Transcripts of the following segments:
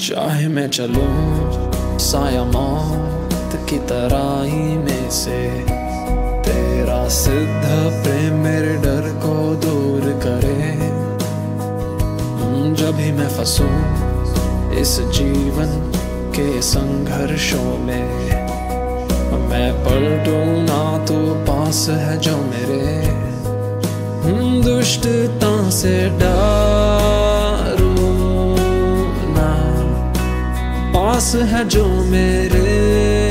चाहे मैं चलूँ साया मौत की तराई में से, तेरा सिद्ध प्रेम मेरे डर को दूर करे। जब ही मैं फंसूं इस जीवन के संघर्षों में, मैं पलटूं ना तो पास है जो मेरे। दुष्टता से डरू पास है जो मेरे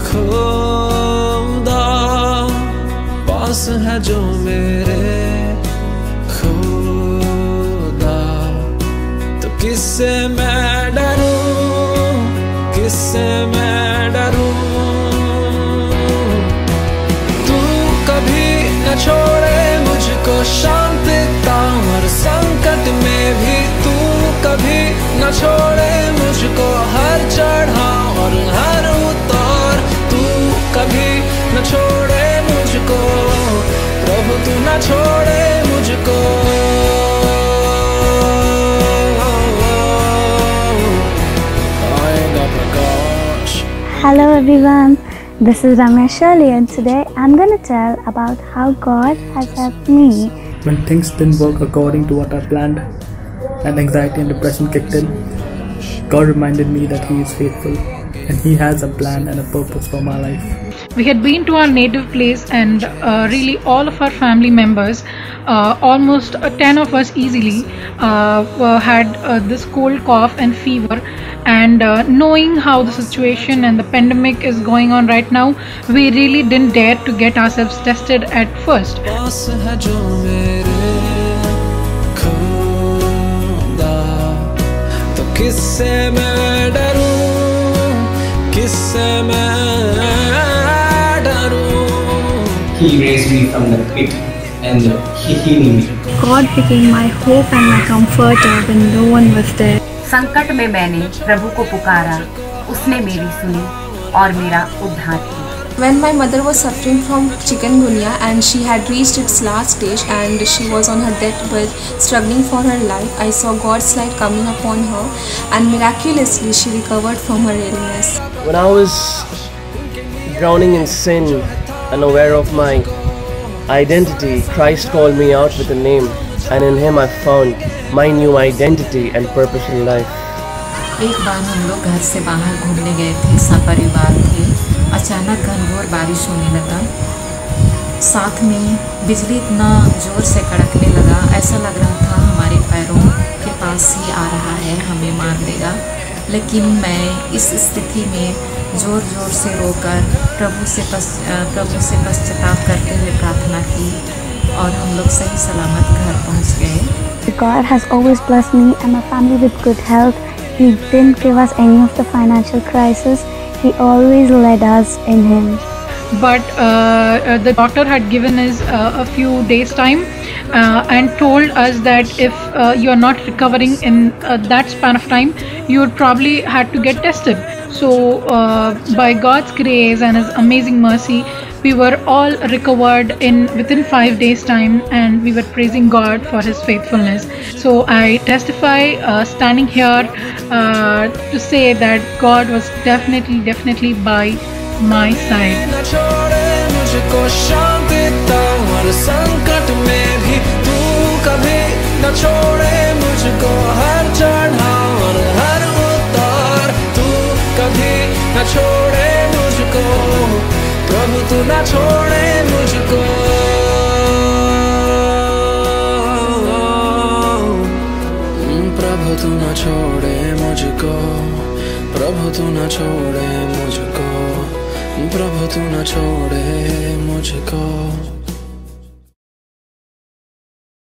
खुदा। पास है जो मेरे खुदा। तो किससे मैं डरूं? किससे मैं डरूं? तू कभी न छोड़े मुझको शांतिता और संकट में भी। तू कभी न छोड़े मुझको Hello everyone, this is Ramesh Shirley and today I'm gonna tell about how God has helped me. When things didn't work according to what I planned and anxiety and depression kicked in, God reminded me that He is faithful and He has a plan and a purpose for my life We had been to our native place, and uh, really all of our family members, uh, almost uh, 10 of us easily, uh, uh, had uh, this cold cough and fever. And uh, knowing how the situation and the pandemic is going on right now, we really didn't dare to get ourselves tested at first. पास है जो मेरे खुदा तो किससे मैं डरूं किससे मैं डरूं He raised me from the pit and He healed me. God became my hope and my comforter when no one was there. संकट में मैंने प्रभु को पुकारा उसने मेरी सुनी और मेरा उद्धार किया When my mother was suffering from chikungunya and she had reached its last stage and she was on her deathbed struggling for her life, I saw God's light coming upon her and miraculously she recovered from her illness. When I was drowning in sin, unaware of my identity, Christ called me out with a name, and in Him I found my new identity and purpose in life. एक बार हम लोग घर से बाहर घूमने गए थे सपरिवार थे। अचानक घनघोर बारिश होने लगा। साथ में बिजली इतना ज़ोर से कड़कने लगा ऐसा लग रहा था हमारे पैरों के पास ही आ रहा है हमें मार देगा। लेकिन मैं इस स्थिति में ज़ोर ज़ोर से रोकर प्रभु से पस प्रभु से पश्चाताप करते हुए प्रार्थना की और हम लोग सही सलामत घर पहुंच गए God has always blessed me and my family with good health. He didn't give us any of the financial crisis. He always led us in Him. but uh, uh, the doctor had given us uh, a few days time uh, and told us that if uh, you are not recovering in uh, that span of time you would probably had to get tested so uh, by god's grace and his amazing mercy we were all recovered in within 5 days time and we were praising god for his faithfulness. So i testify uh, standing here uh, to say that god was definitely definitely by my side न छोड़े मुझको प्रभु तू न छोड़े मुझको प्रभु तू न छोड़े मुझको प्रभु तू न छोड़े मुझको